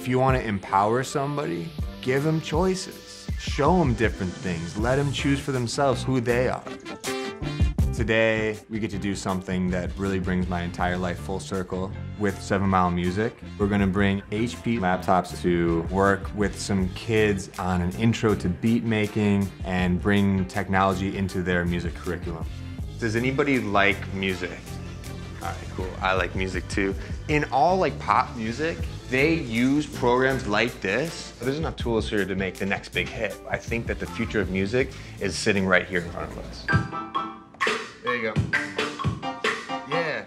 If you want to empower somebody, give them choices. Show them different things. Let them choose for themselves who they are. Today, we get to do something that really brings my entire life full circle with Seven Mile Music. We're gonna bring HP laptops to work with some kids on an intro to beat making and bring technology into their music curriculum. Does anybody like music? All right, cool. I like music too. In all like pop music, they use programs like this. There's enough tools here to make the next big hit. I think that the future of music is sitting right here in front of us. There you go. Yeah.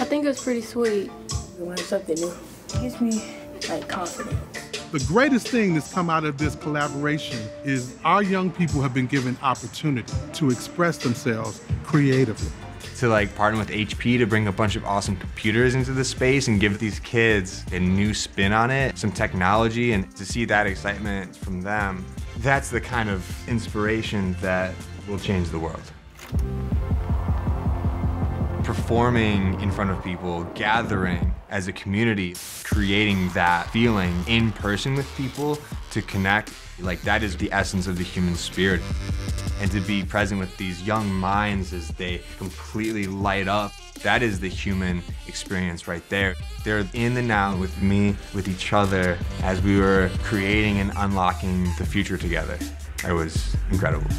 I think it's pretty sweet. Learn something new. It gives me like confidence. The greatest thing that's come out of this collaboration is our young people have been given opportunity to express themselves creatively. To like partner with HP to bring a bunch of awesome computers into the space and give these kids a new spin on it, some technology, and to see that excitement from them, that's the kind of inspiration that will change the world. Performing in front of people, gathering as a community, creating that feeling in person with people to connect, like that is the essence of the human spirit. And to be present with these young minds as they completely light up, that is the human experience right there. They're in the now with me, with each other, as we were creating and unlocking the future together. It was incredible.